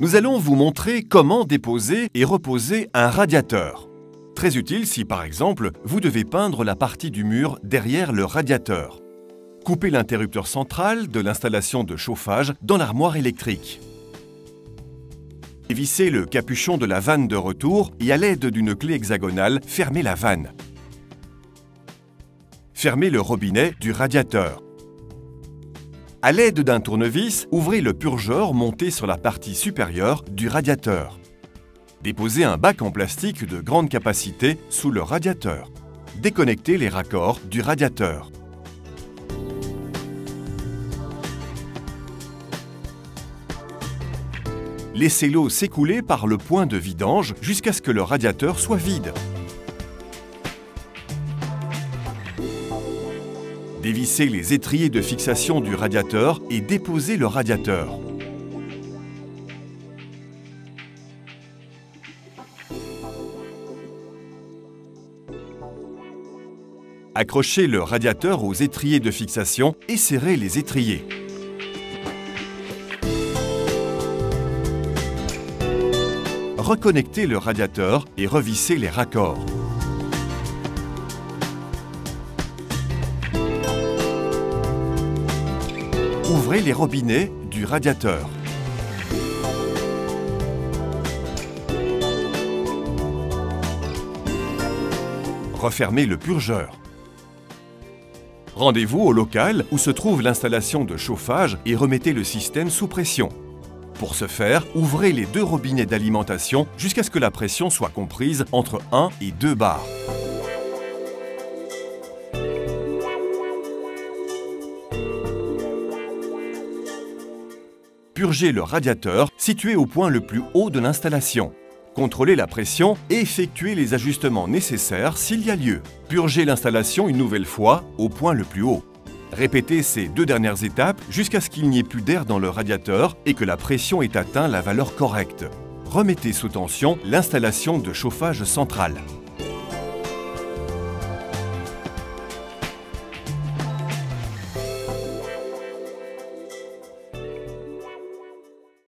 Nous allons vous montrer comment déposer et reposer un radiateur. Très utile si par exemple vous devez peindre la partie du mur derrière le radiateur. Coupez l'interrupteur central de l'installation de chauffage dans l'armoire électrique. Vissez le capuchon de la vanne de retour et à l'aide d'une clé hexagonale, fermez la vanne. Fermez le robinet du radiateur. À l'aide d'un tournevis, ouvrez le purgeur monté sur la partie supérieure du radiateur. Déposez un bac en plastique de grande capacité sous le radiateur. Déconnectez les raccords du radiateur. Laissez l'eau s'écouler par le point de vidange jusqu'à ce que le radiateur soit vide. Dévissez les étriers de fixation du radiateur et déposez le radiateur. Accrochez le radiateur aux étriers de fixation et serrez les étriers. Reconnectez le radiateur et revissez les raccords. Ouvrez les robinets du radiateur. Refermez le purgeur. Rendez-vous au local où se trouve l'installation de chauffage et remettez le système sous pression. Pour ce faire, ouvrez les deux robinets d'alimentation jusqu'à ce que la pression soit comprise entre 1 et 2 bars. Purgez le radiateur situé au point le plus haut de l'installation. Contrôlez la pression et effectuez les ajustements nécessaires s'il y a lieu. Purgez l'installation une nouvelle fois au point le plus haut. Répétez ces deux dernières étapes jusqu'à ce qu'il n'y ait plus d'air dans le radiateur et que la pression ait atteint la valeur correcte. Remettez sous tension l'installation de chauffage central.